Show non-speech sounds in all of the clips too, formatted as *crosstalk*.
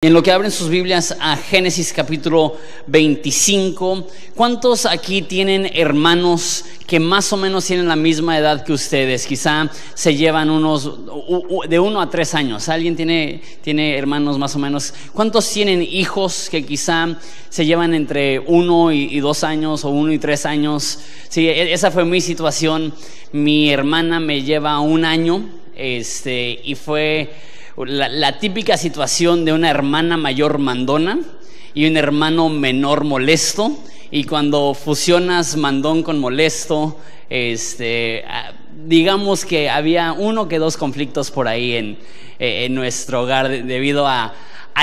En lo que abren sus Biblias a Génesis capítulo 25, ¿cuántos aquí tienen hermanos que más o menos tienen la misma edad que ustedes? Quizá se llevan unos de uno a tres años. ¿Alguien tiene, tiene hermanos más o menos? ¿Cuántos tienen hijos que quizá se llevan entre uno y, y dos años o uno y tres años? Sí, e, esa fue mi situación. Mi hermana me lleva un año, este, y fue la, típica situación de una hermana mayor mandona y un hermano menor molesto. Y cuando fusionas mandón con molesto, este, digamos que había uno que dos conflictos por ahí en, eh, nuestro hogar debido a,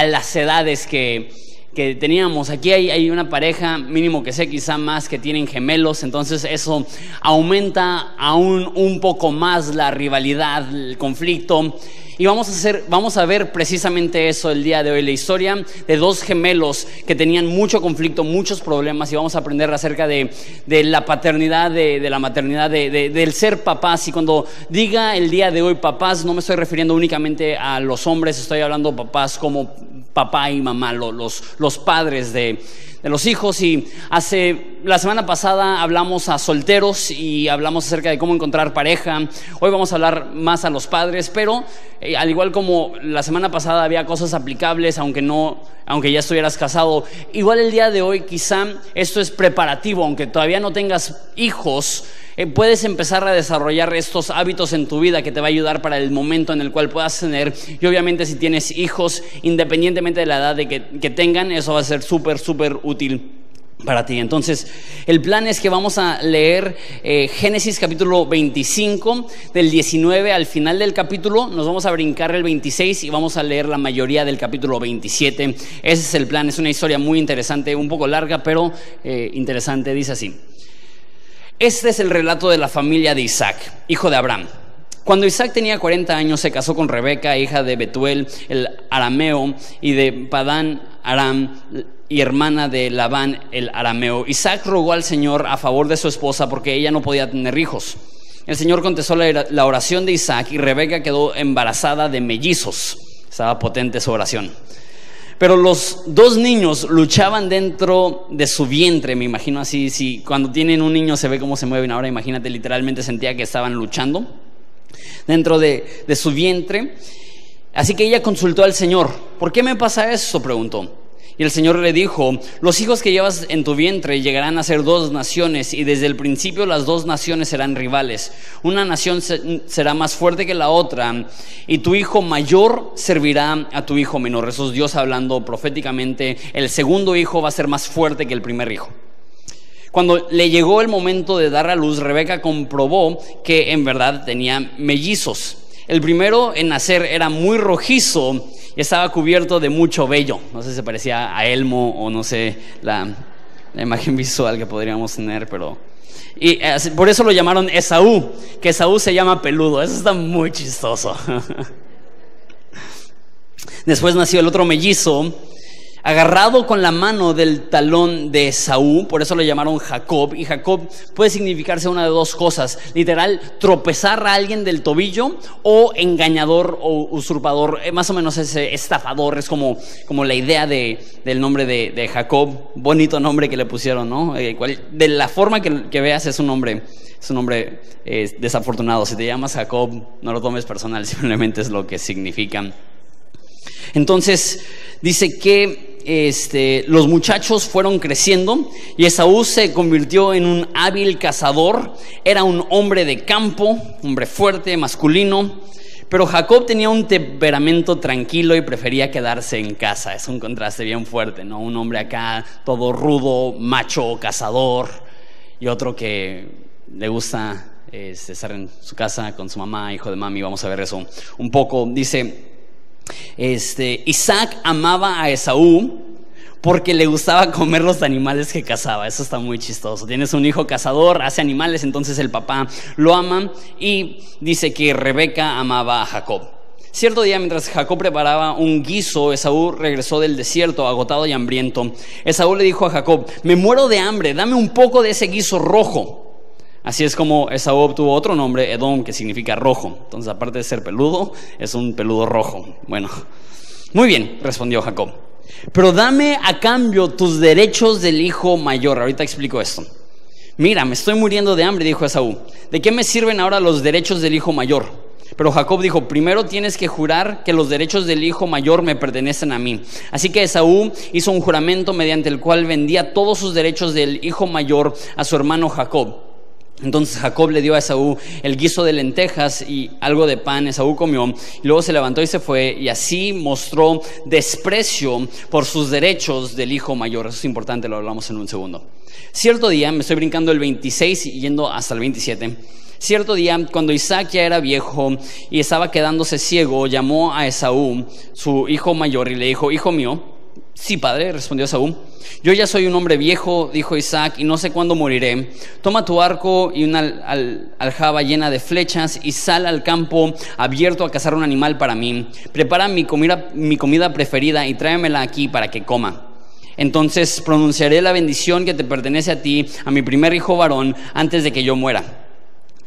las edades que, teníamos. Aquí hay, una pareja, mínimo que sé, quizá más, que tienen gemelos, entonces eso aumenta aún un poco más la rivalidad, el conflicto. Y vamos a, hacer, vamos a ver precisamente eso el día de hoy, la historia de dos gemelos que tenían mucho conflicto, muchos problemas, y vamos a aprender acerca de, la paternidad, de, la maternidad, del ser papás. Y cuando diga el día de hoy papás, no me estoy refiriendo únicamente a los hombres, estoy hablando papás como papá y mamá, los, los padres de, de los hijos y hace la semana pasada hablamos a solteros y hablamos acerca de cómo encontrar pareja. Hoy vamos a hablar más a los padres, pero eh, al igual como la semana pasada había cosas aplicables, aunque no, aunque ya estuvieras casado, igual el día de hoy quizá esto es preparativo, aunque todavía no tengas hijos puedes empezar a desarrollar estos hábitos en tu vida que te va a ayudar para el momento en el cual puedas tener. Y obviamente si tienes hijos, independientemente de la edad de que, tengan, eso va a ser súper, súper útil para ti. Entonces, el plan es que vamos a leer eh, Génesis capítulo 25, del 19 al final del capítulo, nos vamos a brincar el 26 y vamos a leer la mayoría del capítulo 27. Ese es el plan, es una historia muy interesante, un poco larga, pero eh, interesante, dice así. Este es el relato de la familia de Isaac, hijo de Abraham. Cuando Isaac tenía 40 años se casó con Rebeca, hija de Betuel, el arameo, y de Padán Aram, y hermana de Labán, el arameo. Isaac rogó al Señor a favor de su esposa porque ella no podía tener hijos. El Señor contestó la oración de Isaac y Rebeca quedó embarazada de mellizos. Estaba potente su oración. Pero los dos niños luchaban dentro de su vientre, me imagino así, si cuando tienen un niño se ve cómo se mueven, ahora imagínate, literalmente sentía que estaban luchando dentro de, de su vientre. Así que ella consultó al Señor, ¿por qué me pasa eso? preguntó. Y el Señor le dijo, los hijos que llevas en tu vientre llegarán a ser dos naciones y desde el principio las dos naciones serán rivales. Una nación será más fuerte que la otra y tu hijo mayor servirá a tu hijo menor. Eso es Dios hablando proféticamente. El segundo hijo va a ser más fuerte que el primer hijo. Cuando le llegó el momento de dar a luz, Rebeca comprobó que en verdad tenía mellizos. El primero en nacer era muy rojizo estaba cubierto de mucho vello. No sé si se parecía a Elmo o no sé la, imagen *laughs* visual que podríamos tener, pero... Y eh, por eso lo llamaron Esaú, que Esaú se llama peludo. Eso está muy chistoso. *laughs* Después nació el otro mellizo, agarrado con la mano del talón de Saúl, por eso lo llamaron Jacob, y Jacob puede significarse una de dos cosas, literal, tropezar a alguien del tobillo o engañador o usurpador, eh, más o menos ese estafador, es como, como la idea de, del nombre de, Jacob, bonito nombre que le pusieron, ¿no? Eh, de la forma que, veas es un nombre, es un nombre eh, desafortunado, si te llamas Jacob, no lo tomes personal, *laughs* simplemente es lo que significa. Entonces, dice que este, los muchachos fueron creciendo y Esaú se convirtió en un hábil cazador, era un hombre de campo, hombre fuerte, masculino, pero Jacob tenía un temperamento tranquilo y prefería quedarse en casa. Es un contraste bien fuerte, ¿no? Un hombre acá todo rudo, macho, cazador, y otro que le gusta este, estar en su casa con su mamá, hijo de mami. Vamos a ver eso un poco. Dice, este, Isaac amaba a Esaú porque le gustaba comer los animales que cazaba. Eso está muy chistoso. Tienes un hijo cazador, hace animales, entonces el papá lo ama y dice que Rebeca amaba a Jacob. Cierto día, mientras Jacob preparaba un guiso, Esaú regresó del desierto, agotado y hambriento. Esaú le dijo a Jacob, me muero de hambre, dame un poco de ese guiso rojo. Así es como Esaú obtuvo otro nombre, Edom, que significa rojo. Entonces, aparte de ser peludo, es un peludo rojo. Bueno, Muy bien, respondió Jacob. Pero dame a cambio tus derechos del hijo mayor. Ahorita explico esto. Mira, me estoy muriendo de hambre, dijo Esaú. ¿De qué me sirven ahora los derechos del hijo mayor? Pero Jacob dijo, primero tienes que jurar que los derechos del hijo mayor me pertenecen a mí. Así que Esaú hizo un juramento mediante el cual vendía todos sus derechos del hijo mayor a su hermano Jacob. Entonces Jacob le dio a Esaú el guiso de lentejas y algo de pan. Esaú comió y luego se levantó y se fue y así mostró desprecio por sus derechos del hijo mayor. Eso es importante, lo hablamos en un segundo. Cierto día, me estoy brincando el 26 y yendo hasta el 27. Cierto día, cuando Isaac ya era viejo y estaba quedándose ciego, llamó a Esaú, su hijo mayor, y le dijo, hijo mío, sí padre, respondió Esaú, yo ya soy un hombre viejo, dijo Isaac, y no sé cuándo moriré. Toma tu arco y una aljaba llena de flechas y sal al campo abierto a cazar un animal para mí. Prepara mi comida, mi comida preferida y tráemela aquí para que coma. Entonces pronunciaré la bendición que te pertenece a ti, a mi primer hijo varón, antes de que yo muera.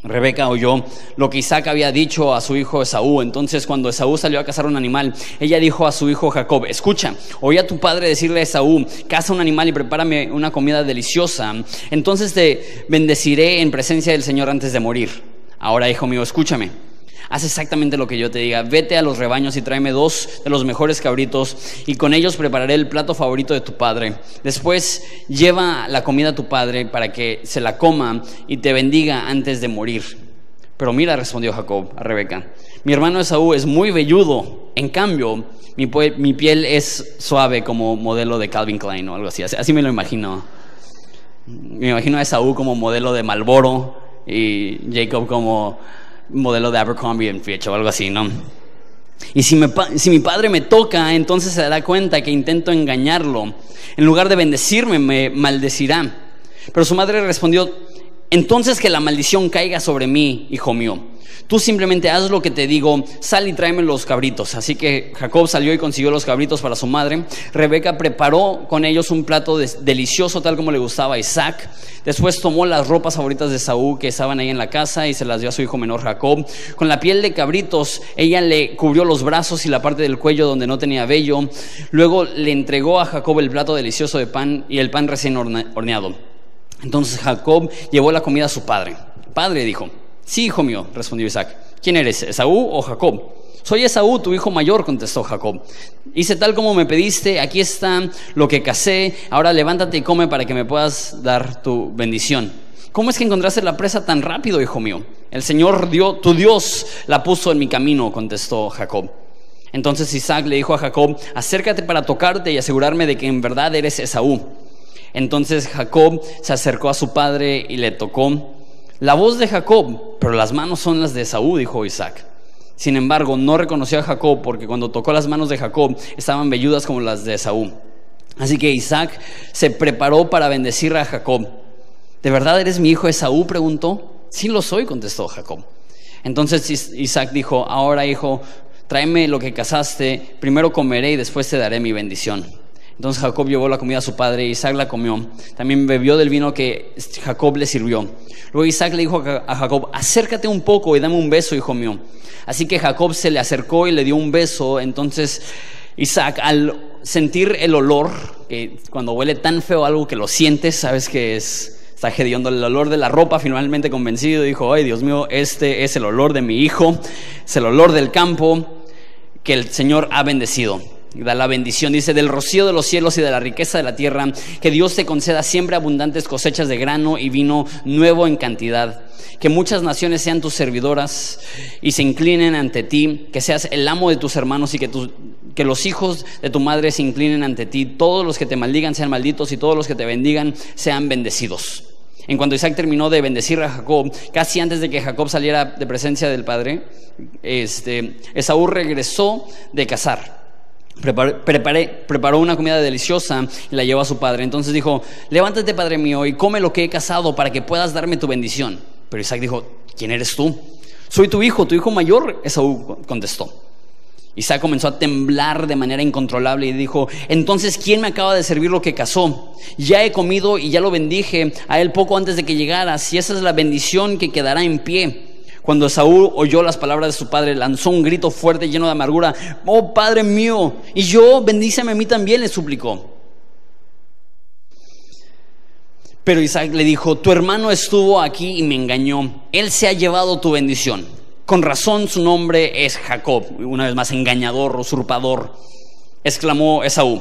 Rebeca oyó lo que Isaac había dicho a su hijo Esaú. Entonces, cuando Esaú salió a cazar un animal, ella dijo a su hijo Jacob: Escucha, oí a tu padre decirle a Esaú: Caza un animal y prepárame una comida deliciosa. Entonces te bendeciré en presencia del Señor antes de morir. Ahora, hijo mío, escúchame haz exactamente lo que yo te diga. Vete a los rebaños y tráeme dos de los mejores cabritos y con ellos prepararé el plato favorito de tu padre. Después lleva la comida a tu padre para que se la coma y te bendiga antes de morir. Pero mira, respondió Jacob a Rebeca, mi hermano Esaú es muy velludo, en cambio, mi, piel es suave como modelo de Calvin Klein o algo así, así me lo imagino. Me imagino a Esaú como modelo de Malboro y Jacob como modelo de Abercrombie en Fitch o algo así, ¿no? Y si, si, mi padre me toca, entonces se dará cuenta que intento engañarlo. En lugar de bendecirme, me maldecirá. Pero su madre respondió, entonces que la maldición caiga sobre mí, hijo mío. Tú simplemente haz lo que te digo, sal y tráeme los cabritos. Así que Jacob salió y consiguió los cabritos para su madre. Rebeca preparó con ellos un plato delicioso tal como le gustaba a Isaac. Después tomó las ropas favoritas de Saúl que estaban ahí en la casa y se las dio a su hijo menor Jacob. Con la piel de cabritos ella le cubrió los brazos y la parte del cuello donde no tenía vello. Luego le entregó a Jacob el plato delicioso de pan y el pan recién horneado. Entonces Jacob llevó la comida a su padre. Padre dijo, Sí, hijo mío, respondió Isaac. ¿Quién eres, Esaú o Jacob? Soy Esaú, tu hijo mayor, contestó Jacob. Hice tal como me pediste, aquí está lo que casé, ahora levántate y come para que me puedas dar tu bendición. ¿Cómo es que encontraste la presa tan rápido, hijo mío? El Señor dio, tu Dios la puso en mi camino, contestó Jacob. Entonces Isaac le dijo a Jacob, acércate para tocarte y asegurarme de que en verdad eres Esaú. Entonces Jacob se acercó a su padre y le tocó. La voz de Jacob, pero las manos son las de Esaú, dijo Isaac. Sin embargo, no reconoció a Jacob porque cuando tocó las manos de Jacob estaban velludas como las de Esaú. Así que Isaac se preparó para bendecir a Jacob. ¿De verdad eres mi hijo Esaú? preguntó. Sí lo soy, contestó Jacob. Entonces Isaac dijo, ahora hijo, tráeme lo que cazaste, primero comeré y después te daré mi bendición. Entonces Jacob llevó la comida a su padre Isaac la comió. También bebió del vino que Jacob le sirvió. Luego Isaac le dijo a Jacob, acércate un poco y dame un beso, hijo mío. Así que Jacob se le acercó y le dio un beso. Entonces Isaac, al sentir el olor, que cuando huele tan feo algo que lo sientes, sabes que es... Está hediondo el olor de la ropa, finalmente convencido, dijo, ay Dios mío, este es el olor de mi hijo, es el olor del campo que el Señor ha bendecido da la bendición, dice, del rocío de los cielos y de la riqueza de la tierra, que Dios te conceda siempre abundantes cosechas de grano y vino nuevo en cantidad. Que muchas naciones sean tus servidoras y se inclinen ante ti, que seas el amo de tus hermanos y que, que los hijos de tu madre se inclinen ante ti. Todos los que te maldigan sean malditos y todos los que te bendigan sean bendecidos. En cuanto Isaac terminó de bendecir a Jacob, casi antes de que Jacob saliera de presencia del padre, este, Esaú regresó de cazar preparó una comida deliciosa y la llevó a su padre. Entonces dijo, levántate, padre mío, y come lo que he cazado para que puedas darme tu bendición. Pero Isaac dijo, ¿quién eres tú? Soy tu hijo, tu hijo mayor. Esaú contestó. Isaac comenzó a temblar de manera incontrolable y dijo, entonces, ¿quién me acaba de servir lo que cazó? Ya he comido y ya lo bendije a él poco antes de que llegara, si esa es la bendición que quedará en pie. Cuando Esaú oyó las palabras de su padre, lanzó un grito fuerte lleno de amargura. Oh, Padre mío, y yo, bendíceme a mí también, le suplicó. Pero Isaac le dijo, tu hermano estuvo aquí y me engañó. Él se ha llevado tu bendición. Con razón su nombre es Jacob, una vez más engañador, usurpador, exclamó Esaú.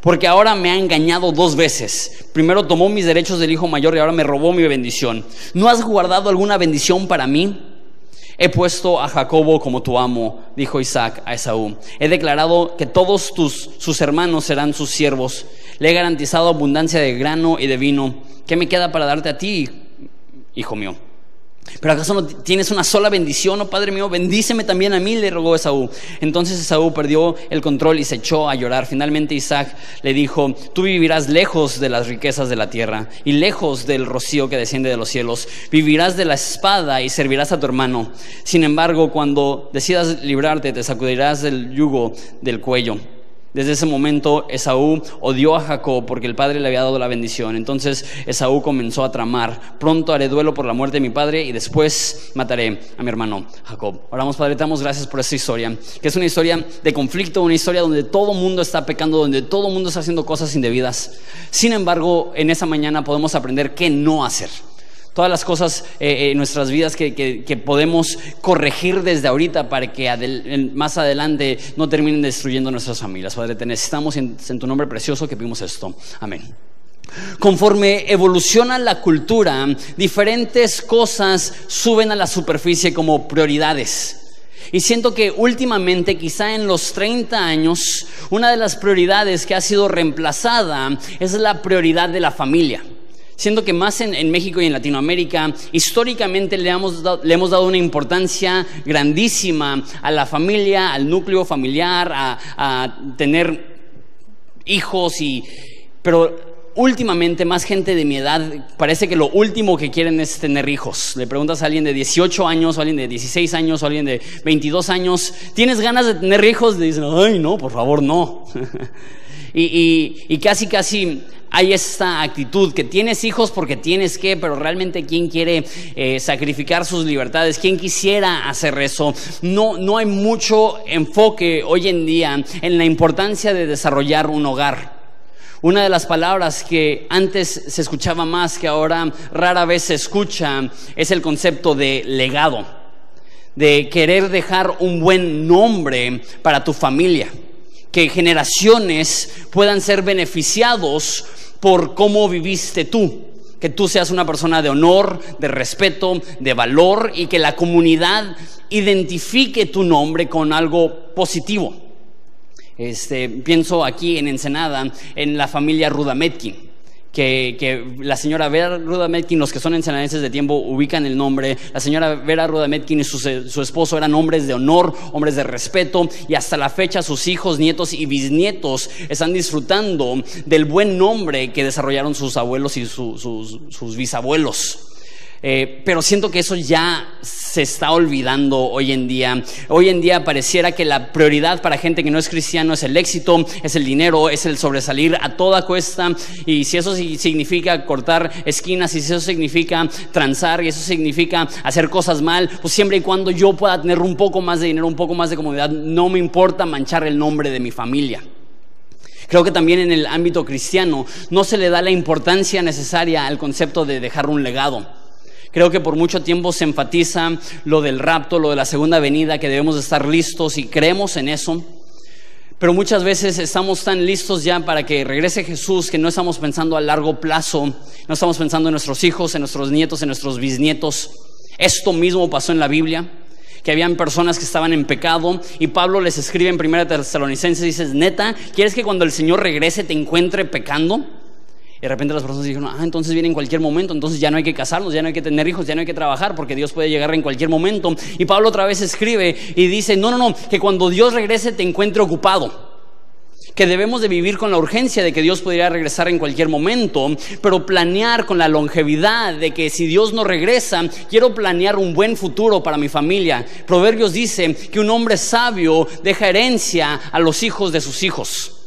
Porque ahora me ha engañado dos veces. Primero tomó mis derechos del hijo mayor y ahora me robó mi bendición. ¿No has guardado alguna bendición para mí? He puesto a Jacobo como tu amo, dijo Isaac a Esaú. He declarado que todos tus, sus hermanos serán sus siervos. Le he garantizado abundancia de grano y de vino. ¿Qué me queda para darte a ti, hijo mío? ¿Pero acaso no tienes una sola bendición, oh Padre mío? Bendíceme también a mí, le rogó Esaú. Entonces Esaú perdió el control y se echó a llorar. Finalmente Isaac le dijo, tú vivirás lejos de las riquezas de la tierra y lejos del rocío que desciende de los cielos. Vivirás de la espada y servirás a tu hermano. Sin embargo, cuando decidas librarte, te sacudirás del yugo del cuello. Desde ese momento Esaú odió a Jacob porque el padre le había dado la bendición. Entonces Esaú comenzó a tramar, pronto haré duelo por la muerte de mi padre y después mataré a mi hermano Jacob. Oramos Padre, te damos gracias por esta historia, que es una historia de conflicto, una historia donde todo mundo está pecando, donde todo mundo está haciendo cosas indebidas. Sin embargo, en esa mañana podemos aprender qué no hacer todas las cosas eh, en nuestras vidas que, podemos corregir desde ahorita para que más adelante no terminen destruyendo nuestras familias. Padre, te necesitamos en, en tu nombre precioso que pedimos esto. Amén. Conforme evoluciona la cultura, diferentes cosas suben a la superficie como prioridades. Y siento que últimamente, quizá en los 30 años, una de las prioridades que ha sido reemplazada es la prioridad de la familia. Siento que más en, México y en Latinoamérica, históricamente le hemos, le hemos, dado, una importancia grandísima a la familia, al núcleo familiar, a, tener hijos y... Pero últimamente más gente de mi edad parece que lo último que quieren es tener hijos. Le preguntas a alguien de 18 años, o a alguien de 16 años, o a alguien de 22 años, ¿tienes ganas de tener hijos? Le dicen, ay, no, por favor, no. *laughs* y, y, casi, casi hay esta actitud que tienes hijos porque tienes que, pero realmente quién quiere eh, sacrificar sus libertades, quién quisiera hacer eso. No, no hay mucho enfoque hoy en día en la importancia de desarrollar un hogar. Una de las palabras que antes se escuchaba más, que ahora rara vez se escucha, es el concepto de legado, de querer dejar un buen nombre para tu familia, que generaciones puedan ser beneficiados por cómo viviste tú. Que tú seas una persona de honor, de respeto, de valor y que la comunidad identifique tu nombre con algo positivo. Este, pienso aquí en Ensenada, en la familia Rudametkin que, la señora Vera Rudametkin, los que son ensenadenses de tiempo ubican el nombre, la señora Vera Rudametkin y su, su, esposo eran hombres de honor, hombres de respeto, y hasta la fecha sus hijos, nietos y bisnietos están disfrutando del buen nombre que desarrollaron sus abuelos y sus, sus bisabuelos. Eh, pero siento que eso ya se está olvidando hoy en día. Hoy en día pareciera que la prioridad para gente que no es cristiano es el éxito, es el dinero, es el sobresalir a toda cuesta. Y si eso significa cortar esquinas, y si eso significa transar, y eso significa hacer cosas mal, pues siempre y cuando yo pueda tener un poco más de dinero, un poco más de comodidad, no me importa manchar el nombre de mi familia. Creo que también en el ámbito cristiano no se le da la importancia necesaria al concepto de dejar un legado. Creo que por mucho tiempo se enfatiza lo del rapto, lo de la segunda venida, que debemos estar listos y creemos en eso. Pero muchas veces estamos tan listos ya para que regrese Jesús que no estamos pensando a largo plazo, no estamos pensando en nuestros hijos, en nuestros nietos, en nuestros bisnietos. Esto mismo pasó en la Biblia, que habían personas que estaban en pecado y Pablo les escribe en 1 Tesalonicenses, dices, neta, ¿quieres que cuando el Señor regrese te encuentre pecando? De repente las personas dijeron, ah, entonces viene en cualquier momento, entonces ya no hay que casarnos, ya no hay que tener hijos, ya no hay que trabajar, porque Dios puede llegar en cualquier momento. Y Pablo otra vez escribe y dice, no, no, no, que cuando Dios regrese te encuentre ocupado que debemos de vivir con la urgencia de que Dios podría regresar en cualquier momento, pero planear con la longevidad de que si Dios no regresa, quiero planear un buen futuro para mi familia. Proverbios dice que un hombre sabio deja herencia a los hijos de sus hijos.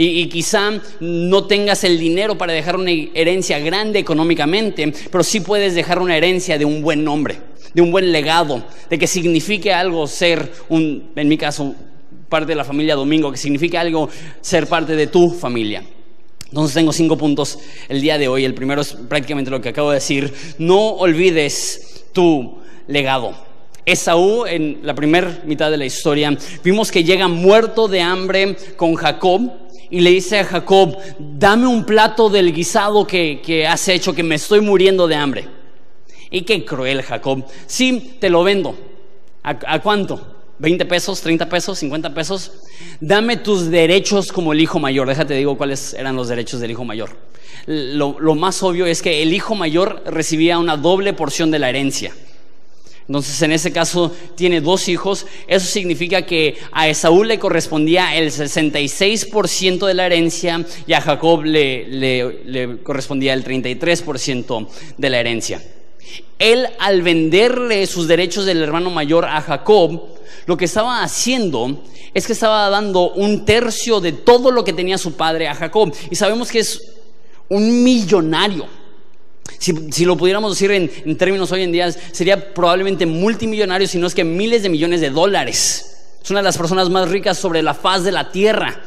Y, quizá no tengas el dinero para dejar una herencia grande económicamente, pero sí puedes dejar una herencia de un buen nombre, de un buen legado, de que signifique algo ser un, en mi caso, parte de la familia Domingo, que signifique algo ser parte de tu familia. Entonces tengo cinco puntos el día de hoy. El primero es prácticamente lo que acabo de decir. No olvides tu legado. Esaú, en la primera mitad de la historia, vimos que llega muerto de hambre con Jacob y le dice a Jacob, dame un plato del guisado que, has hecho, que me estoy muriendo de hambre. Y qué cruel Jacob. Sí, te lo vendo. ¿A, cuánto? ¿20 pesos? ¿30 pesos? ¿50 pesos? Dame tus derechos como el hijo mayor. Déjate digo cuáles eran los derechos del hijo mayor. lo más obvio es que el hijo mayor recibía una doble porción de la herencia. Entonces, en ese caso, tiene dos hijos. Eso significa que a Esaú le correspondía el 66% de la herencia y a Jacob le, le correspondía el 33% de la herencia. Él, al venderle sus derechos del hermano mayor a Jacob, lo que estaba haciendo es que estaba dando un tercio de todo lo que tenía su padre a Jacob. Y sabemos que es un millonario. Si, lo pudiéramos decir en, términos hoy en día, sería probablemente multimillonario, si no es que miles de millones de dólares. Es una de las personas más ricas sobre la faz de la tierra.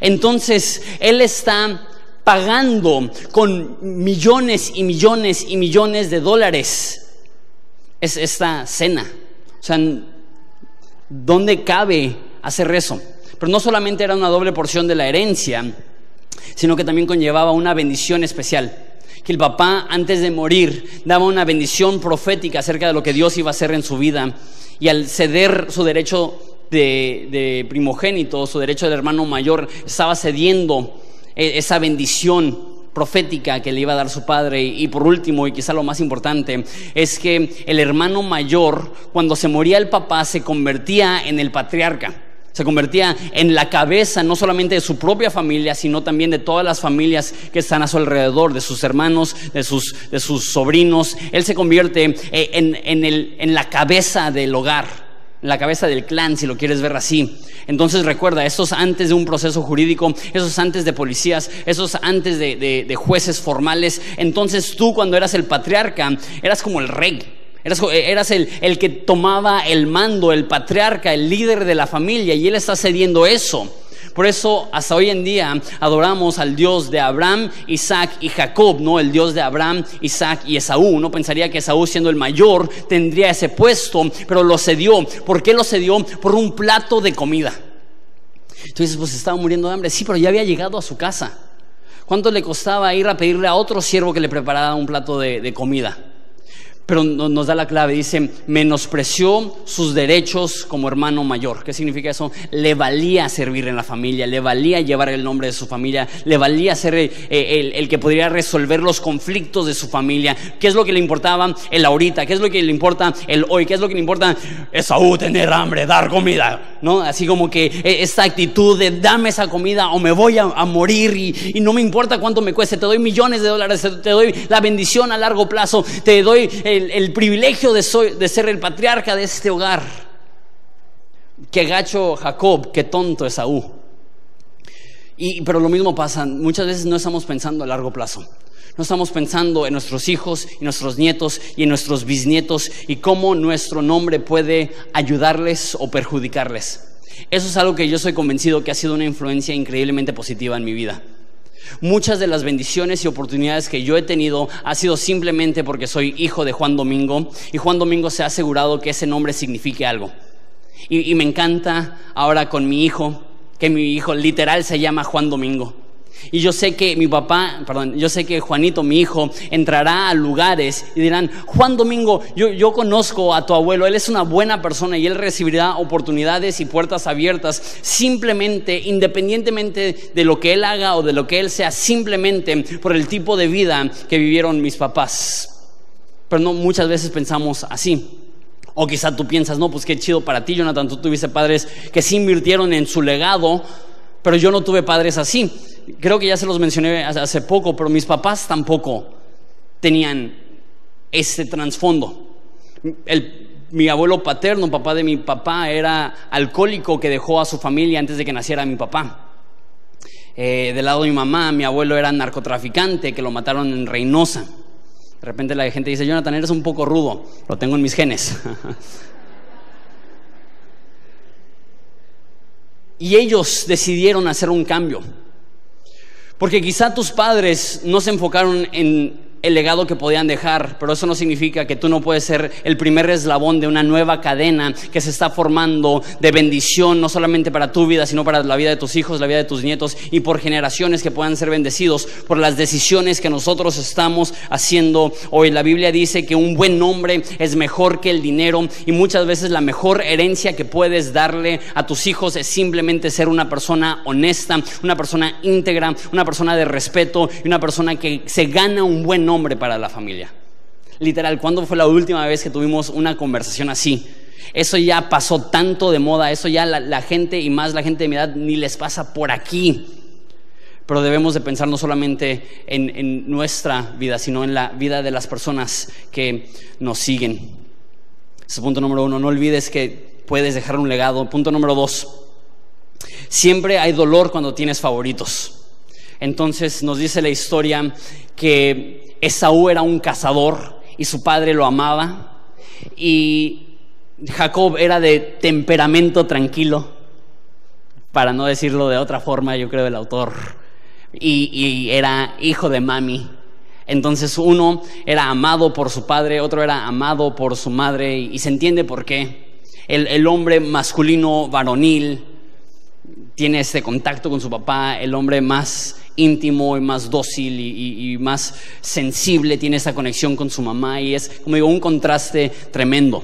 Entonces, él está pagando con millones y millones y millones de dólares es esta cena. O sea, ¿dónde cabe hacer eso? Pero no solamente era una doble porción de la herencia, sino que también conllevaba una bendición especial que el papá antes de morir daba una bendición profética acerca de lo que Dios iba a hacer en su vida y al ceder su derecho de, primogénito, su derecho de hermano mayor, estaba cediendo e, esa bendición profética que le iba a dar su padre. Y por último, y quizá lo más importante, es que el hermano mayor, cuando se moría el papá, se convertía en el patriarca. Se convertía en la cabeza no solamente de su propia familia, sino también de todas las familias que están a su alrededor, de sus hermanos, de sus, de sus sobrinos. Él se convierte eh, en, en, el, en la cabeza del hogar, en la cabeza del clan, si lo quieres ver así. Entonces recuerda, esos antes de un proceso jurídico, esos antes de policías, esos antes de, de, de jueces formales. Entonces tú cuando eras el patriarca, eras como el rey. Eras, el, el, que tomaba el mando, el patriarca, el líder de la familia, y él está cediendo eso. Por eso hasta hoy en día adoramos al Dios de Abraham, Isaac y Jacob, no el Dios de Abraham, Isaac y Esaú. No pensaría que Esaú siendo el mayor tendría ese puesto, pero lo cedió. ¿Por qué lo cedió? Por un plato de comida. Entonces, pues estaba muriendo de hambre. Sí, pero ya había llegado a su casa. ¿Cuánto le costaba ir a pedirle a otro siervo que le preparara un plato de comida? Pero nos da la clave, dice, menospreció sus derechos como hermano mayor. ¿Qué significa eso? Le valía servir en la familia, le valía llevar el nombre de su familia, le valía ser eh, el, que podría resolver los conflictos de su familia. ¿Qué es lo que le importaba el ahorita? ¿Qué es lo que le importa el hoy? ¿Qué es lo que le importa? Esaú, tener hambre, dar comida, ¿no? Así como que eh, esta actitud de dame esa comida o me voy a, morir y, no me importa cuánto me cueste, te doy millones de dólares, te, doy la bendición a largo plazo, te doy... Eh, el, privilegio de, ser el patriarca de este hogar. Qué gacho Jacob, qué tonto Esaú. Y, pero lo mismo pasa, muchas veces no estamos pensando a largo plazo. No estamos pensando en nuestros hijos y nuestros nietos y en nuestros bisnietos y cómo nuestro nombre puede ayudarles o perjudicarles. Eso es algo que yo soy convencido que ha sido una influencia increíblemente positiva en mi vida. Muchas de las bendiciones y oportunidades que yo he tenido ha sido simplemente porque soy hijo de Juan Domingo y Juan Domingo se ha asegurado que ese nombre signifique algo. Y, me encanta ahora con mi hijo, que mi hijo literal se llama Juan Domingo. Y yo sé que mi papá, perdón, yo sé que Juanito, mi hijo, entrará a lugares y dirán, Juan Domingo, yo, yo conozco a tu abuelo, él es una buena persona y él recibirá oportunidades y puertas abiertas simplemente, independientemente de lo que él haga o de lo que él sea, simplemente por el tipo de vida que vivieron mis papás. Pero no muchas veces pensamos así. O quizá tú piensas, no, pues qué chido para ti, Jonathan, tú tuviste padres que sí invirtieron en su legado, pero yo no tuve padres así creo que ya se los mencioné hace poco, pero mis papás tampoco tenían ese trasfondo. mi abuelo paterno, papá de mi papá, era alcohólico que dejó a su familia antes de que naciera mi papá. Eh, del lado de mi mamá, mi abuelo era narcotraficante que lo mataron en Reynosa. De repente la gente dice, Jonathan, eres un poco rudo, lo tengo en mis genes. *laughs* y ellos decidieron hacer un cambio. Porque quizá tus padres no se enfocaron en el legado que podían dejar, pero eso no significa que tú no puedes ser el primer eslabón de una nueva cadena que se está formando de bendición, no solamente para tu vida, sino para la vida de tus hijos, la vida de tus nietos y por generaciones que puedan ser bendecidos por las decisiones que nosotros estamos haciendo hoy. La Biblia dice que un buen nombre es mejor que el dinero y muchas veces la mejor herencia que puedes darle a tus hijos es simplemente ser una persona honesta, una persona íntegra, una persona de respeto y una persona que se gana un buen nombre nombre para la familia. Literal, ¿cuándo fue la última vez que tuvimos una conversación así? Eso ya pasó tanto de moda, eso ya la, gente y más la gente de mi edad ni les pasa por aquí. Pero debemos de pensar no solamente en, nuestra vida, sino en la vida de las personas que nos siguen. Ese es punto número uno. No olvides que puedes dejar un legado. Punto número dos. Siempre hay dolor cuando tienes favoritos. Entonces nos dice la historia que Esaú era un cazador y su padre lo amaba. Y Jacob era de temperamento tranquilo, para no decirlo de otra forma, yo creo, el autor. Y, era hijo de mami. Entonces uno era amado por su padre, otro era amado por su madre, y, se entiende por qué. El, el hombre masculino varonil tiene este contacto con su papá, el hombre más íntimo y más dócil y, más sensible, tiene esa conexión con su mamá y es, como digo, un contraste tremendo.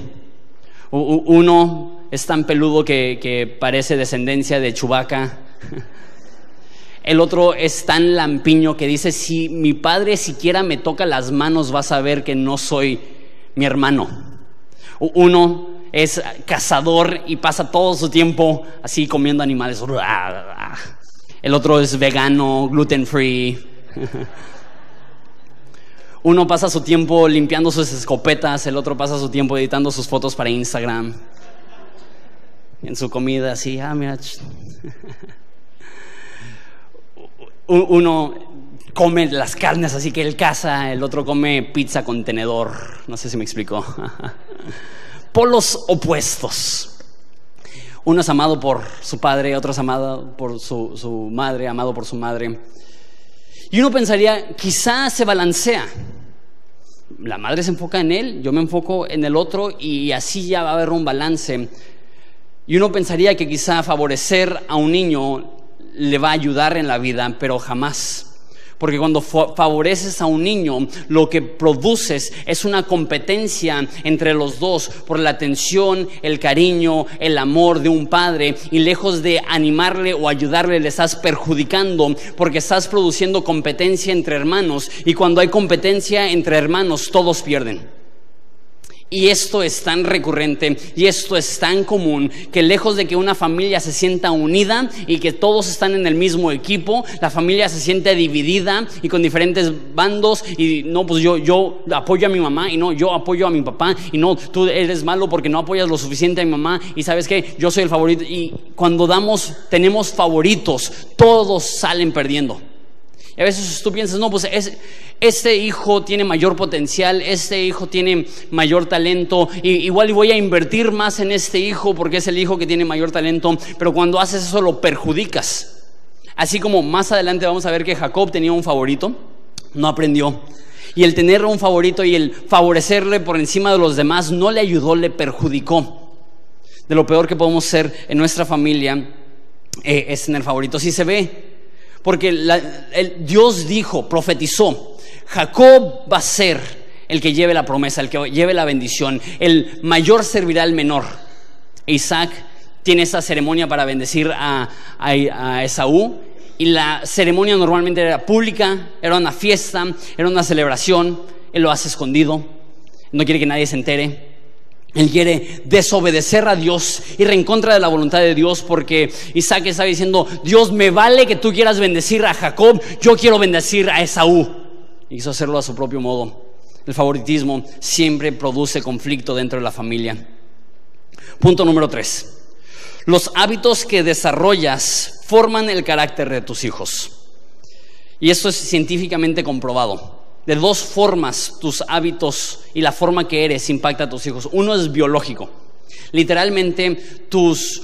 Uno es tan peludo que, parece descendencia de Chubaca. *laughs* El otro es tan lampiño que dice, si mi padre siquiera me toca las manos, vas a ver que no soy mi hermano. Uno es cazador y pasa todo su tiempo así comiendo animales *laughs* el otro es vegano, gluten free. Uno pasa su tiempo limpiando sus escopetas, el otro pasa su tiempo editando sus fotos para Instagram. En su comida, así, ah, mira. *laughs* Uno come las carnes así que él caza, el otro come pizza con tenedor. No sé si me explico. *laughs* Polos opuestos. Uno es amado por su padre, otro es amado por su, madre, amado por su madre. Y uno pensaría, quizás se balancea. La madre se enfoca en él, yo me enfoco en el otro y así ya va a haber un balance. Y uno pensaría que quizá favorecer a un niño le va a ayudar en la vida, pero jamás. Porque cuando favoreces a un niño, lo que produces es una competencia entre los dos por la atención, el cariño, el amor de un padre. Y lejos de animarle o ayudarle, le estás perjudicando porque estás produciendo competencia entre hermanos. Y cuando hay competencia entre hermanos, todos pierden. Y esto es tan recurrente y esto es tan común que lejos de que una familia se sienta unida y que todos están en el mismo equipo, la familia se siente dividida y con diferentes bandos y no, pues yo, yo apoyo a mi mamá y no, yo apoyo a mi papá y no, tú eres malo porque no apoyas lo suficiente a mi mamá y sabes que yo soy el favorito y cuando damos, tenemos favoritos, todos salen perdiendo. Y a veces tú piensas, no, pues este hijo tiene mayor potencial, este hijo tiene mayor talento, y igual voy a invertir más en este hijo porque es el hijo que tiene mayor talento, pero cuando haces eso lo perjudicas. Así como más adelante vamos a ver que Jacob tenía un favorito, no aprendió. Y el tener un favorito y el favorecerle por encima de los demás no le ayudó, le perjudicó. De lo peor que podemos ser en nuestra familia eh, es en el favorito. Si se ve porque el, Dios dijo, profetizó, Jacob va a ser el que lleve la promesa, el que lleve la bendición, el mayor servirá al menor. Isaac tiene esa ceremonia para bendecir a, a Esaú y la ceremonia normalmente era pública, era una fiesta, era una celebración, él lo hace escondido, no quiere que nadie se entere. Él quiere desobedecer a Dios, ir en contra de la voluntad de Dios, porque Isaac está diciendo, Dios me vale que tú quieras bendecir a Jacob, yo quiero bendecir a Esaú. Y quiso hacerlo a su propio modo. El favoritismo siempre produce conflicto dentro de la familia. Punto número tres. Los hábitos que desarrollas forman el carácter de tus hijos. Y esto es científicamente comprobado. De dos formas tus hábitos y la forma que eres impacta a tus hijos. Uno es biológico. Literalmente tus,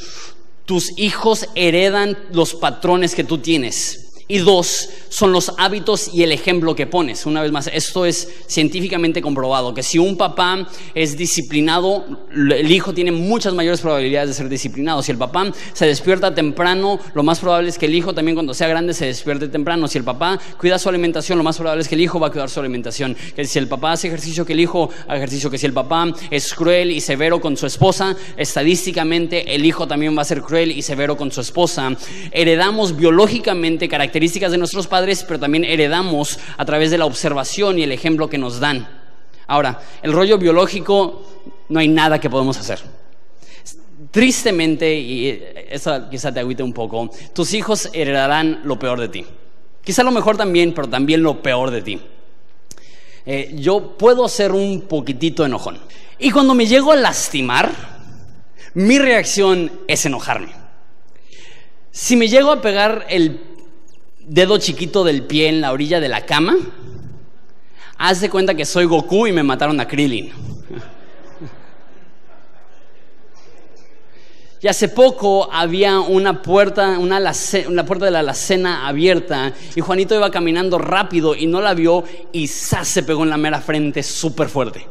tus hijos heredan los patrones que tú tienes. Y dos, son los hábitos y el ejemplo que pones. Una vez más, esto es científicamente comprobado, que si un papá es disciplinado, el hijo tiene muchas mayores probabilidades de ser disciplinado. Si el papá se despierta temprano, lo más probable es que el hijo también cuando sea grande se despierte temprano. Si el papá cuida su alimentación, lo más probable es que el hijo va a cuidar su alimentación. Que si el papá hace ejercicio, que el hijo haga ejercicio. Que si el papá es cruel y severo con su esposa, estadísticamente el hijo también va a ser cruel y severo con su esposa. Heredamos biológicamente características de nuestros padres, pero también heredamos a través de la observación y el ejemplo que nos dan. Ahora, el rollo biológico no hay nada que podemos hacer. Tristemente, y eso quizá te agüite un poco, tus hijos heredarán lo peor de ti. Quizá lo mejor también, pero también lo peor de ti. Eh, yo puedo ser un poquitito enojón. Y cuando me llego a lastimar, mi reacción es enojarme. Si me llego a pegar el dedo chiquito del pie en la orilla de la cama, haz de cuenta que soy Goku y me mataron a Krillin. Y hace poco había una puerta, una, puerta de la alacena abierta y Juanito iba caminando rápido y no la vio y se pegó en la mera frente súper fuerte.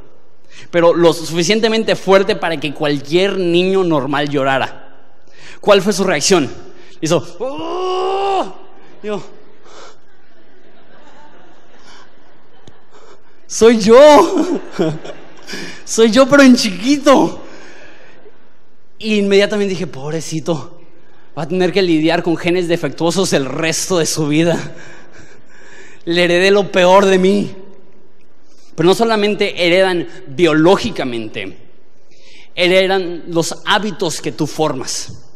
Pero lo suficientemente fuerte para que cualquier niño normal llorara. ¿Cuál fue su reacción? Hizo, ¡Oh! Yo, soy yo, soy yo pero en chiquito. Y inmediatamente dije, pobrecito, va a tener que lidiar con genes defectuosos el resto de su vida. Le heredé lo peor de mí. Pero no solamente heredan biológicamente, heredan los hábitos que tú formas.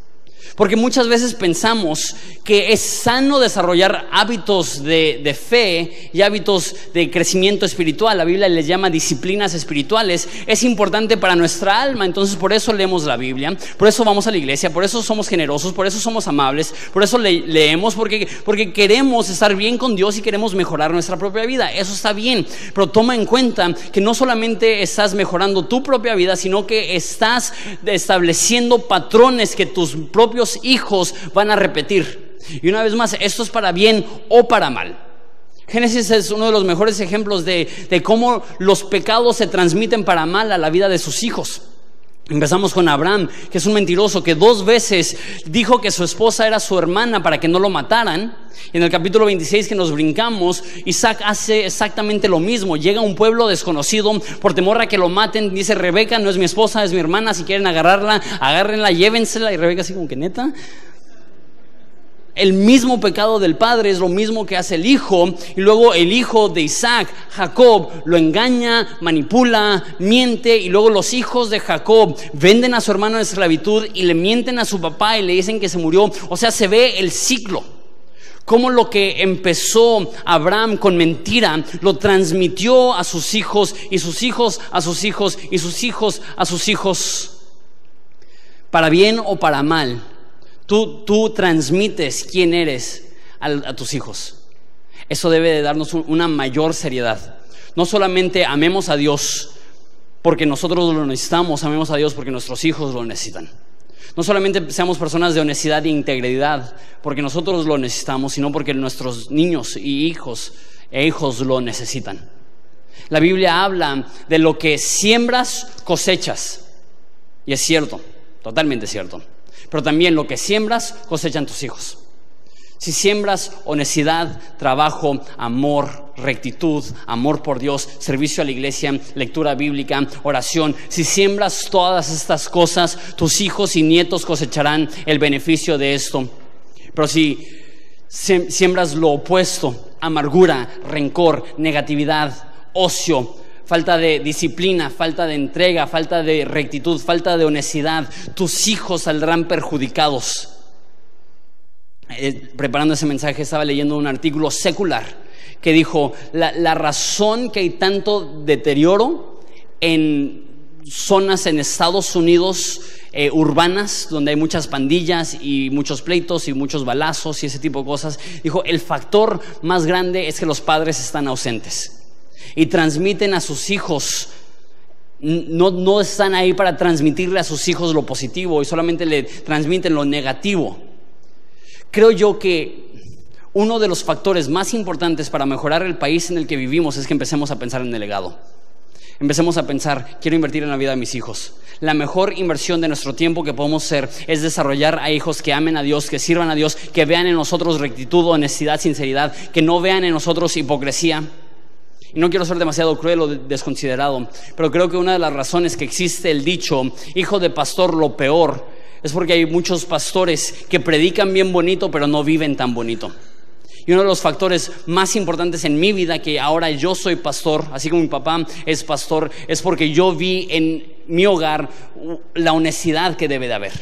Porque muchas veces pensamos que es sano desarrollar hábitos de, fe y hábitos de crecimiento espiritual. La Biblia les llama disciplinas espirituales. Es importante para nuestra alma, entonces por eso leemos la Biblia, por eso vamos a la iglesia, por eso somos generosos, por eso somos amables, por eso leemos, porque, porque queremos estar bien con Dios y queremos mejorar nuestra propia vida. Eso está bien, pero toma en cuenta que no solamente estás mejorando tu propia vida, sino que estás estableciendo patrones que tus propios hijos van a repetir. Y una vez más, esto es para bien o para mal. Génesis es uno de los mejores ejemplos de, de cómo los pecados se transmiten para mal a la vida de sus hijos. Empezamos con Abraham, que es un mentiroso que dos veces dijo que su esposa era su hermana para que no lo mataran. Y en el capítulo 26 que nos brincamos, Isaac hace exactamente lo mismo. Llega a un pueblo desconocido por temor a que lo maten. Dice, Rebeca no es mi esposa, es mi hermana. Si quieren agarrarla, agárrenla, llévensela. Y Rebeca así como que neta el mismo pecado del padre es lo mismo que hace el hijo. Y luego el hijo de Isaac, Jacob, lo engaña, manipula, miente. Y luego los hijos de Jacob venden a su hermano en esclavitud y le mienten a su papá y le dicen que se murió. O sea, se ve el ciclo. Como lo que empezó Abraham con mentira lo transmitió a sus hijos y sus hijos a sus hijos y sus hijos a sus hijos. Para bien o para mal Tú, transmites quién eres a, tus hijos. Eso debe de darnos una mayor seriedad. No solamente amemos a Dios porque nosotros lo necesitamos, amemos a Dios porque nuestros hijos lo necesitan. No solamente seamos personas de honestidad e integridad porque nosotros lo necesitamos, sino porque nuestros niños y hijos e hijos lo necesitan. La Biblia habla de lo que siembras, cosechas. Y es cierto, totalmente cierto. Pero también lo que siembras, cosechan tus hijos. Si siembras honestidad, trabajo, amor, rectitud, amor por Dios, servicio a la iglesia, lectura bíblica, oración, si siembras todas estas cosas, tus hijos y nietos cosecharán el beneficio de esto. Pero si siembras lo opuesto, amargura, rencor, negatividad, ocio, falta de disciplina, falta de entrega, falta de rectitud, falta de honestidad, tus hijos saldrán perjudicados. Eh, preparando ese mensaje estaba leyendo un artículo secular que dijo, la, razón que hay tanto deterioro en zonas en Estados Unidos eh, urbanas, donde hay muchas pandillas y muchos pleitos y muchos balazos y ese tipo de cosas, dijo, el factor más grande es que los padres están ausentes. Y transmiten a sus hijos no, no, están ahí para transmitirle a sus hijos lo positivo y solamente le transmiten lo negativo. Creo yo que uno de los factores más importantes para mejorar el país en el que vivimos es que empecemos a pensar en el legado. Empecemos a pensar, quiero invertir en la vida de mis hijos. La mejor inversión de nuestro tiempo que podemos hacer es desarrollar a hijos que amen a Dios, que sirvan a Dios, que vean en nosotros rectitud, honestidad, sinceridad, que no vean en nosotros hipocresía. Y no quiero ser demasiado cruel o desconsiderado, pero creo que una de las razones que existe el dicho, hijo de pastor lo peor, es porque hay muchos pastores que predican bien bonito, pero no viven tan bonito. Y uno de los factores más importantes en mi vida, que ahora yo soy pastor, así como mi papá es pastor, es porque yo vi en mi hogar la honestidad que debe de haber.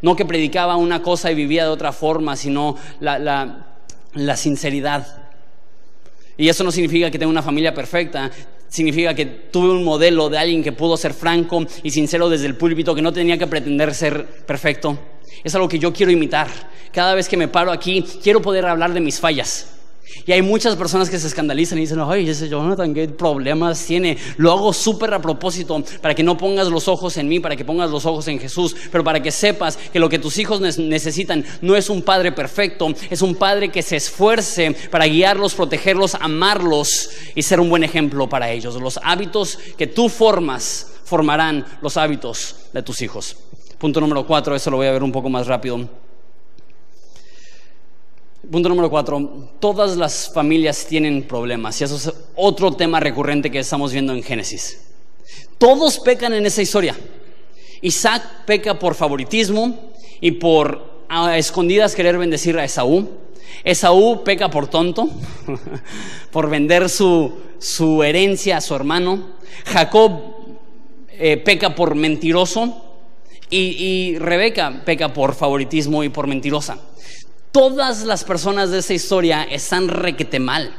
No que predicaba una cosa y vivía de otra forma, sino la, la sinceridad. Y eso no significa que tenga una familia perfecta, significa que tuve un modelo de alguien que pudo ser franco y sincero desde el púlpito, que no tenía que pretender ser perfecto. Es algo que yo quiero imitar. Cada vez que me paro aquí, quiero poder hablar de mis fallas. Y hay muchas personas que se escandalizan y dicen, ay, ese Jonathan, ¿qué problemas tiene? Lo hago súper a propósito para que no pongas los ojos en mí, para que pongas los ojos en Jesús, pero para que sepas que lo que tus hijos necesitan no es un padre perfecto, es un padre que se esfuerce para guiarlos, protegerlos, amarlos y ser un buen ejemplo para ellos. Los hábitos que tú formas formarán los hábitos de tus hijos. Punto número cuatro, eso lo voy a ver un poco más rápido. Punto número cuatro, todas las familias tienen problemas y eso es otro tema recurrente que estamos viendo en Génesis. Todos pecan en esa historia. Isaac peca por favoritismo y por a escondidas querer bendecir a Esaú. Esaú peca por tonto, *laughs* por vender su, su, herencia a su hermano. Jacob eh, peca por mentiroso y, y Rebeca peca por favoritismo y por mentirosa. Todas las personas de esa historia están requete mal.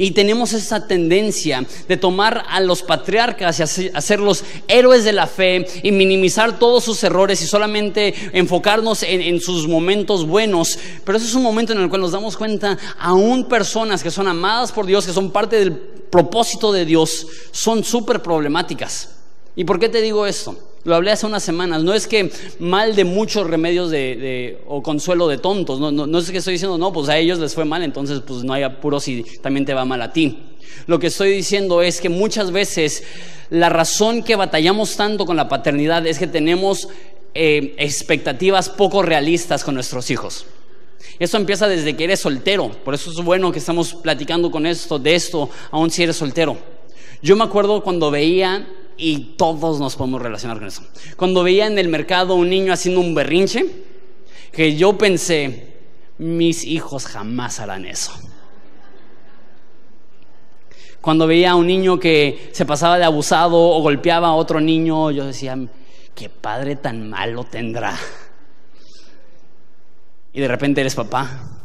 Y tenemos esa tendencia de tomar a los patriarcas y hacerlos héroes de la fe y minimizar todos sus errores y solamente enfocarnos en, sus momentos buenos. Pero ese es un momento en el cual nos damos cuenta, aún personas que son amadas por Dios, que son parte del propósito de Dios, son súper problemáticas. ¿Y por qué te digo esto? Lo hablé hace unas semanas. No es que mal de muchos remedios de, o consuelo de tontos. No, no, es que estoy diciendo, no, pues a ellos les fue mal, entonces pues no hay apuros y también te va mal a ti. Lo que estoy diciendo es que muchas veces la razón que batallamos tanto con la paternidad es que tenemos eh, expectativas poco realistas con nuestros hijos. Eso empieza desde que eres soltero. Por eso es bueno que estamos platicando con esto, de esto, aún si eres soltero. Yo me acuerdo cuando veía y todos nos podemos relacionar con eso. Cuando veía en el mercado un niño haciendo un berrinche, que yo pensé, mis hijos jamás harán eso. Cuando veía a un niño que se pasaba de abusado o golpeaba a otro niño, yo decía, qué padre tan malo tendrá. Y de repente eres papá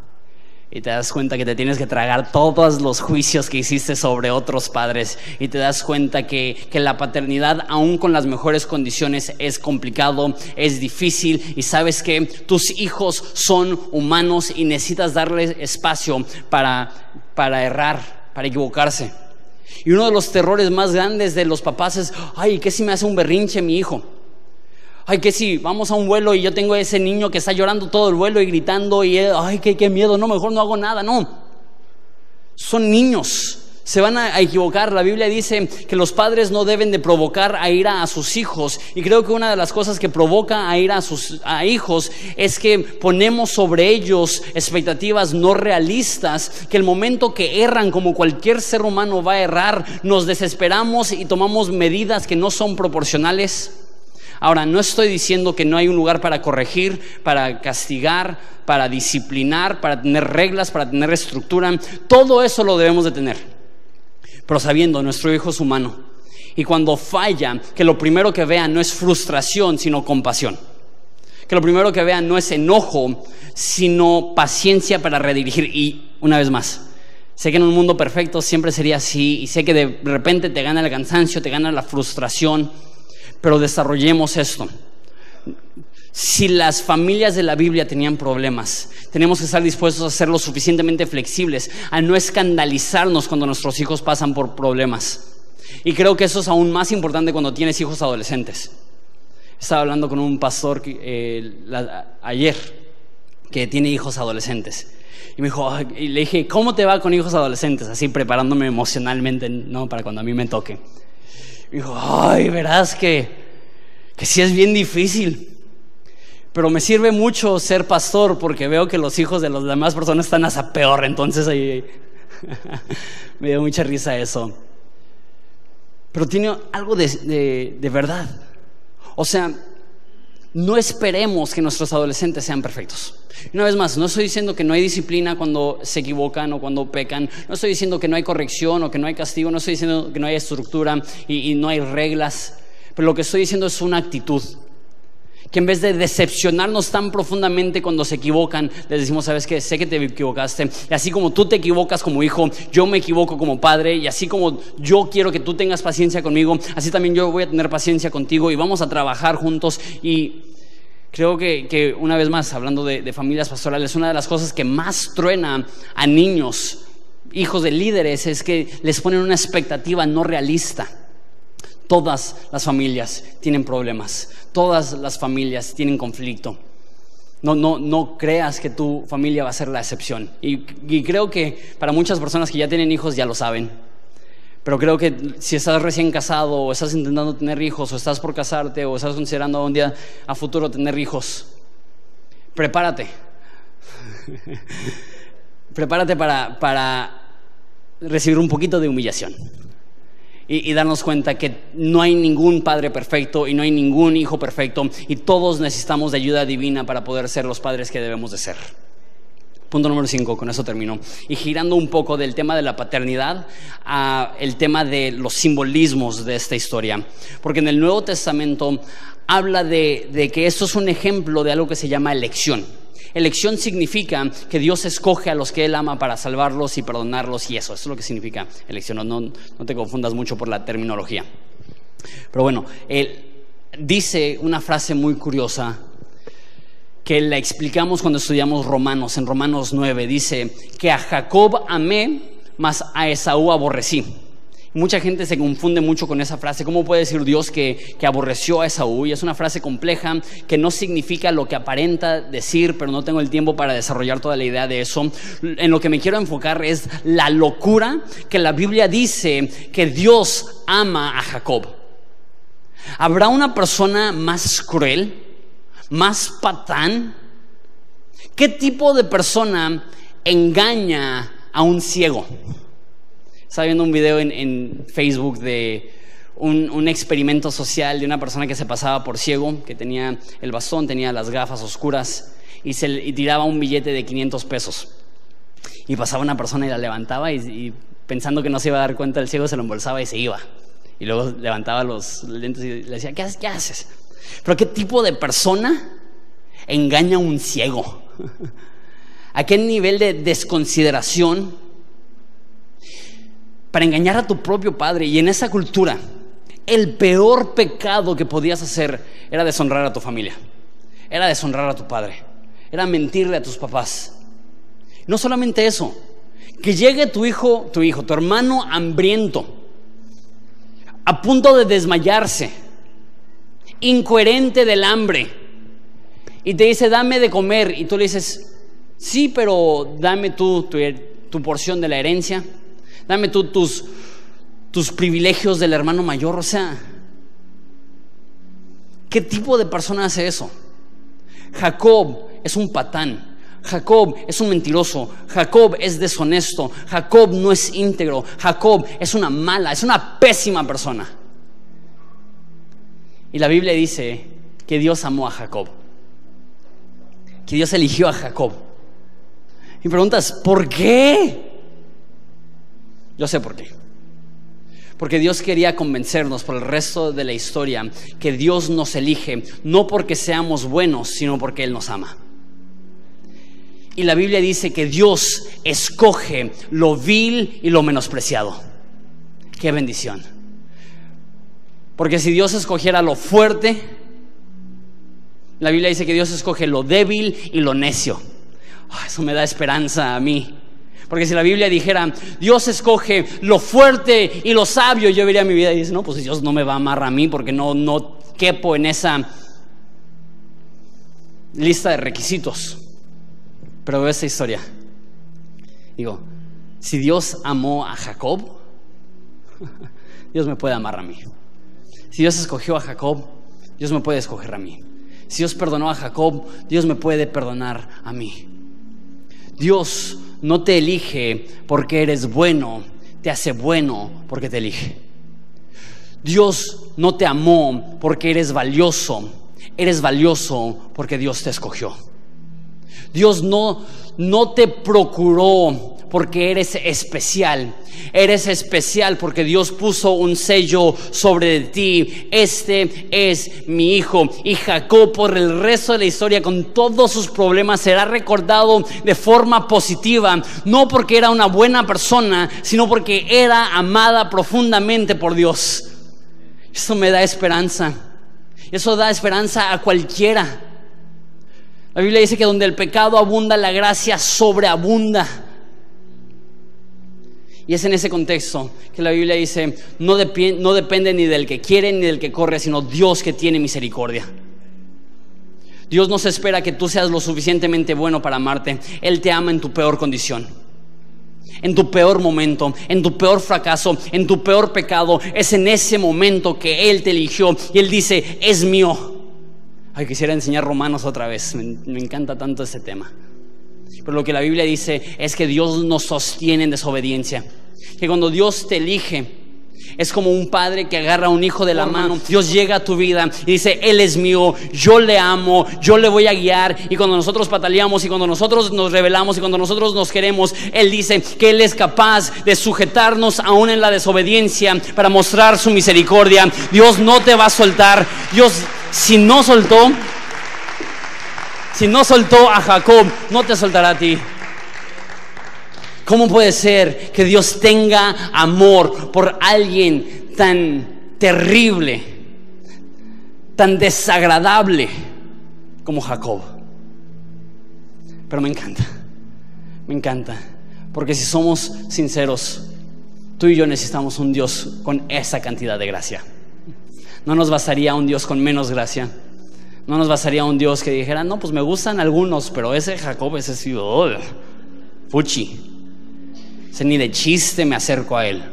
y te das cuenta que te tienes que tragar todos los juicios que hiciste sobre otros padres y te das cuenta que, que, la paternidad, aún con las mejores condiciones, es complicado, es difícil y sabes que tus hijos son humanos y necesitas darles espacio para, para errar, para equivocarse. Y uno de los terrores más grandes de los papás es, ay, ¿qué si me hace un berrinche mi hijo? Ay, que si vamos a un vuelo y yo tengo ese niño que está llorando todo el vuelo y gritando y, ay, qué, qué miedo, no, mejor no hago nada, no. Son niños, se van a equivocar. La Biblia dice que los padres no deben de provocar a ira a sus hijos. Y creo que una de las cosas que provoca a ira a sus hijos es que ponemos sobre ellos expectativas no realistas, que el momento que erran, como cualquier ser humano va a errar, nos desesperamos y tomamos medidas que no son proporcionales. Ahora, no estoy diciendo que no hay un lugar para corregir, para castigar, para disciplinar, para tener reglas, para tener estructura. Todo eso lo debemos de tener. Pero sabiendo, nuestro hijo es humano. Y cuando falla, que lo primero que vea no es frustración, sino compasión. Que lo primero que vea no es enojo, sino paciencia para redirigir. Y una vez más, sé que en un mundo perfecto siempre sería así. Y sé que de repente te gana el cansancio, te gana la frustración pero desarrollemos esto. Si las familias de la Biblia tenían problemas, tenemos que estar dispuestos a ser lo suficientemente flexibles, a no escandalizarnos cuando nuestros hijos pasan por problemas. Y creo que eso es aún más importante cuando tienes hijos adolescentes. Estaba hablando con un pastor eh, ayer que tiene hijos adolescentes. Y y le dije, ¿cómo te va con hijos adolescentes? Así preparándome emocionalmente, ¿no? Para cuando a mí me toque. Me dijo, ay, verás que, que sí es bien difícil. Pero me sirve mucho ser pastor porque veo que los hijos de las demás personas están hasta peor. Entonces ahí *laughs* me dio mucha risa eso. Pero tiene algo de, de verdad. O sea, no esperemos que nuestros adolescentes sean perfectos. Una vez más, no estoy diciendo que no hay disciplina cuando se equivocan o cuando pecan, no estoy diciendo que no hay corrección o que no hay castigo, no estoy diciendo que no hay estructura y, y no hay reglas, pero lo que estoy diciendo es una actitud que en vez de decepcionarnos tan profundamente cuando se equivocan, les decimos, sabes que sé que te equivocaste, y así como tú te equivocas como hijo, yo me equivoco como padre, y así como yo quiero que tú tengas paciencia conmigo, así también yo voy a tener paciencia contigo y vamos a trabajar juntos y Creo que, una vez más, hablando de, de, familias pastorales, una de las cosas que más truena a niños, hijos de líderes, es que les ponen una expectativa no realista. Todas las familias tienen problemas, todas las familias tienen conflicto. No, no, no creas que tu familia va a ser la excepción. Y, creo que para muchas personas que ya tienen hijos ya lo saben. Pero creo que si estás recién casado o estás intentando tener hijos o estás por casarte o estás considerando un día a futuro tener hijos, prepárate. *laughs* prepárate para, para recibir un poquito de humillación y, darnos cuenta que no hay ningún padre perfecto y no hay ningún hijo perfecto y todos necesitamos de ayuda divina para poder ser los padres que debemos de ser. Punto número 5, con eso termino. Y girando un poco del tema de la paternidad a el tema de los simbolismos de esta historia. Porque en el Nuevo Testamento habla de, de que esto es un ejemplo de algo que se llama elección. Elección significa que Dios escoge a los que Él ama para salvarlos y perdonarlos y eso, eso es lo que significa elección. No, no te confundas mucho por la terminología. Pero bueno, Él dice una frase muy curiosa que la explicamos cuando estudiamos Romanos, en Romanos 9, dice que a Jacob amé, mas a Esaú aborrecí. Mucha gente se confunde mucho con esa frase. ¿Cómo puede decir Dios que, aborreció a Esaú? Y es una frase compleja que no significa lo que aparenta decir, pero no tengo el tiempo para desarrollar toda la idea de eso. En lo que me quiero enfocar es la locura que la Biblia dice que Dios ama a Jacob. ¿Habrá una persona más cruel, más patán? ¿Qué tipo de persona engaña a un ciego? Estaba viendo un video en, Facebook de un, experimento social de una persona que se pasaba por ciego, que tenía el bastón, tenía las gafas oscuras y, se, tiraba un billete de 500 pesos. Y pasaba una persona y la levantaba y, pensando que no se iba a dar cuenta el ciego se lo embolsaba y se iba. Y luego levantaba los lentes y le decía, ¿qué haces? ¿Qué haces? Pero ¿qué tipo de persona engaña a un ciego? *laughs* ¿A qué nivel de desconsideración para engañar a tu propio padre. Y en esa cultura, el peor pecado que podías hacer era deshonrar a tu familia, era deshonrar a tu padre, era mentirle a tus papás. No solamente eso, que llegue tu hijo, tu hijo, tu hermano hambriento, a punto de desmayarse, incoherente del hambre, y te dice, dame de comer, y tú le dices, sí, pero dame tú tu, tu porción de la herencia dame tú tus, tus privilegios del hermano mayor. O sea, ¿qué tipo de persona hace eso? Jacob es un patán. Jacob es un mentiroso, Jacob es deshonesto, Jacob no es íntegro, Jacob es una mala, es una pésima persona. Y la Biblia dice que Dios amó a Jacob, que Dios eligió a Jacob. Y preguntas, ¿por qué? Yo sé por qué. Porque Dios quería convencernos por el resto de la historia que Dios nos elige no porque seamos buenos, sino porque Él nos ama. Y la Biblia dice que Dios escoge lo vil y lo menospreciado. Qué bendición. Porque si Dios escogiera lo fuerte, La Biblia dice que Dios escoge lo débil y lo necio. Ah, eso me da esperanza a mí. Porque si la Biblia dijera, Dios escoge lo fuerte y lo sabio, yo vería mi vida y dice, no, pues Dios no me va a amar a mí porque no, no quepo en esa lista de requisitos. Pero veo esta historia. Digo, si Dios amó a Jacob, *laughs* Dios me puede amar a mí. Si Dios escogió a Jacob, Dios me puede escoger a mí. Si Dios perdonó a Jacob, Dios me puede perdonar a mí. Dios no te elige porque eres bueno, te hace bueno porque te elige. Dios no te amó porque eres valioso, eres valioso porque Dios te escogió. Dios no, no te procuró porque eres especial. Eres especial porque Dios puso un sello sobre ti. Este es mi hijo. Y Jacob por el resto de la historia con todos sus problemas será recordado de forma positiva. No porque era una buena persona, sino porque era amada profundamente por Dios. Eso me da esperanza. Eso da esperanza a cualquiera. La Biblia dice que donde el pecado abunda, la gracia sobreabunda. Y es en ese contexto que la Biblia dice, no, depende ni del que quiere ni del que corre, sino Dios que tiene misericordia. Dios no se espera que tú seas lo suficientemente bueno para amarte. Él te ama en tu peor condición, en tu peor momento, en tu peor fracaso, en tu peor pecado. Es en ese momento que Él te eligió y Él dice, es mío. Ay, quisiera enseñar Romanos otra vez. Me, me encanta tanto ese tema. Pero lo que la Biblia dice es que Dios nos sostiene en desobediencia. Que cuando Dios te elige, es como un padre que agarra a un hijo de la mano. Dios llega a tu vida y dice, Él es mío, yo le amo, yo le voy a guiar. Y cuando nosotros pataleamos y cuando nosotros nos rebelamos y cuando nosotros nos queremos, Él dice que Él es capaz de sujetarnos aún en la desobediencia para mostrar su misericordia. Dios no te va a soltar. Dios, si no soltó, si no soltó a Jacob, no te soltará a ti. ¿Cómo puede ser que Dios tenga amor por alguien tan terrible, tan desagradable como Jacob? Pero me encanta, me encanta, porque si somos sinceros, tú y yo necesitamos un Dios con esa cantidad de gracia. No nos bastaría un Dios con menos gracia. No nos bastaría un Dios que dijera, no, pues me gustan algunos, pero ese Jacob, ese sí, oh, fuchi. Ese ni de chiste me acerco a él.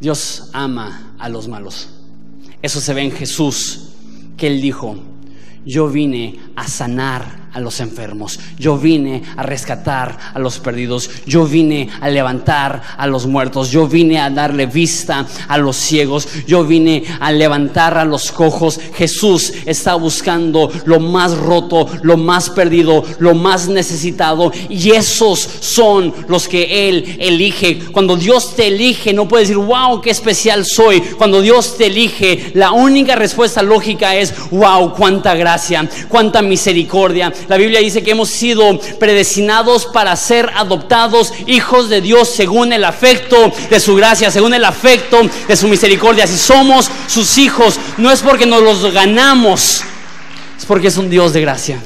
Dios ama a los malos. Eso se ve en Jesús, que él dijo, yo vine a sanar a los enfermos, yo vine a rescatar a los perdidos, yo vine a levantar a los muertos, yo vine a darle vista a los ciegos, yo vine a levantar a los cojos. Jesús está buscando lo más roto, lo más perdido, lo más necesitado y esos son los que Él elige. Cuando Dios te elige, no puedes decir, wow, qué especial soy. Cuando Dios te elige, la única respuesta lógica es, wow, cuánta gracia, cuánta misericordia, la Biblia dice que hemos sido predestinados para ser adoptados hijos de Dios según el afecto de su gracia, según el afecto de su misericordia. Si somos sus hijos, no es porque nos los ganamos, es porque es un Dios de gracia.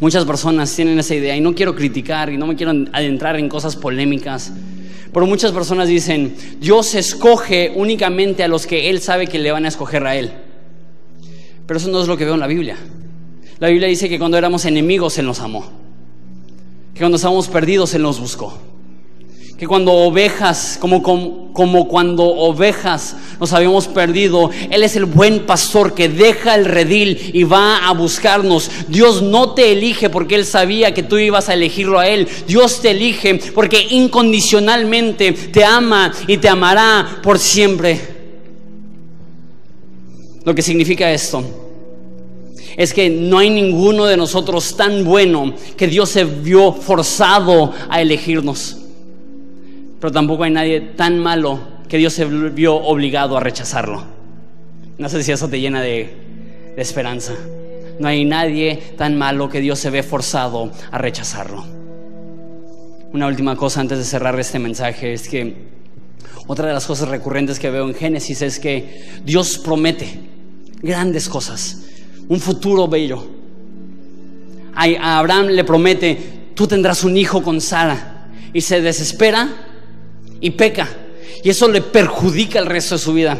Muchas personas tienen esa idea y no quiero criticar y no me quiero adentrar en cosas polémicas. Pero muchas personas dicen, Dios escoge únicamente a los que Él sabe que le van a escoger a Él. Pero eso no es lo que veo en la Biblia. La Biblia dice que cuando éramos enemigos Él nos amó. Que cuando estábamos perdidos Él nos buscó. Que cuando ovejas, como, como, como, cuando ovejas nos habíamos perdido, Él es el buen pastor que deja el redil y va a buscarnos. Dios no te elige porque Él sabía que tú ibas a elegirlo a Él. Dios te elige porque incondicionalmente te ama y te amará por siempre. Lo que significa esto es que no hay ninguno de nosotros tan bueno que Dios se vio forzado a elegirnos. Pero tampoco hay nadie tan malo que Dios se vio obligado a rechazarlo. No sé si eso te llena de, esperanza. No hay nadie tan malo que Dios se ve forzado a rechazarlo. Una última cosa antes de cerrar este mensaje es que otra de las cosas recurrentes que veo en Génesis es que Dios promete grandes cosas, un futuro bello. A Abraham le promete, tú tendrás un hijo con Sara. Y se desespera y peca. Y eso le perjudica el resto de su vida.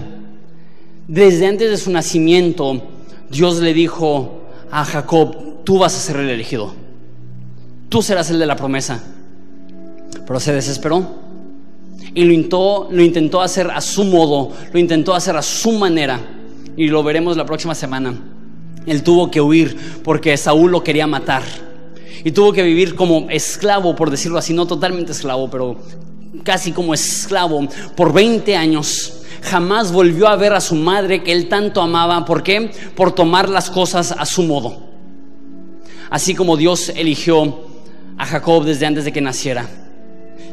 Desde antes de su nacimiento, Dios le dijo a Jacob, tú vas a ser el elegido. Tú serás el de la promesa. Pero se desesperó y lo intentó, lo intentó hacer a su modo, lo intentó hacer a su manera. Y lo veremos la próxima semana. Él tuvo que huir porque Saúl lo quería matar. Y tuvo que vivir como esclavo, por decirlo así, no totalmente esclavo, pero casi como esclavo por 20 años. Jamás volvió a ver a su madre que él tanto amaba. ¿Por qué? Por tomar las cosas a su modo. Así como Dios eligió a Jacob desde antes de que naciera.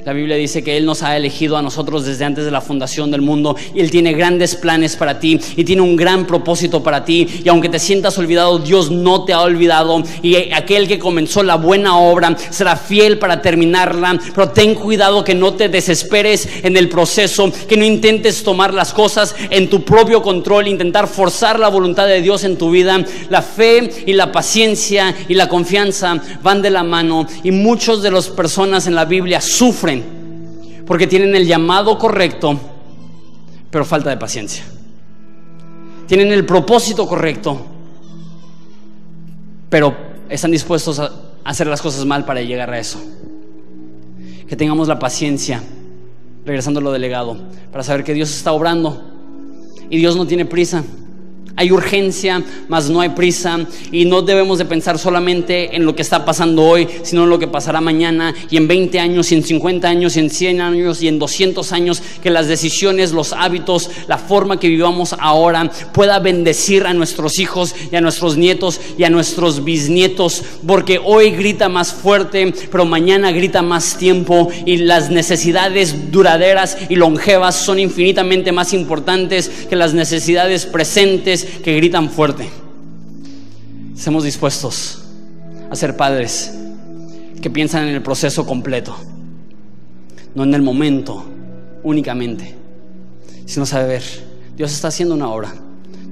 La Biblia dice que Él nos ha elegido a nosotros desde antes de la fundación del mundo y Él tiene grandes planes para ti y tiene un gran propósito para ti. Y aunque te sientas olvidado, Dios no te ha olvidado y aquel que comenzó la buena obra será fiel para terminarla. Pero ten cuidado que no te desesperes en el proceso, que no intentes tomar las cosas en tu propio control, intentar forzar la voluntad de Dios en tu vida. La fe y la paciencia y la confianza van de la mano y muchos de las personas en la Biblia sufren porque tienen el llamado correcto, pero falta de paciencia. Tienen el propósito correcto, pero están dispuestos a hacer las cosas mal para llegar a eso. Que tengamos la paciencia, regresando a lo delegado, para saber que Dios está obrando y Dios no tiene prisa. Hay urgencia, mas no hay prisa y no debemos de pensar solamente en lo que está pasando hoy, sino en lo que pasará mañana y en 20 años y en 50 años y en 100 años y en 200 años, que las decisiones, los hábitos, la forma que vivamos ahora pueda bendecir a nuestros hijos y a nuestros nietos y a nuestros bisnietos, porque hoy grita más fuerte, pero mañana grita más tiempo y las necesidades duraderas y longevas son infinitamente más importantes que las necesidades presentes que gritan fuerte. Estemos dispuestos a ser padres que piensan en el proceso completo, no en el momento únicamente, sino saber, Dios está haciendo una obra,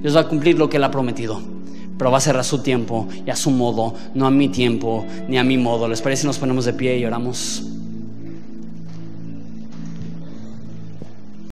Dios va a cumplir lo que Él ha prometido, pero va a ser a su tiempo y a su modo, no a mi tiempo ni a mi modo. ¿Les parece si nos ponemos de pie y oramos?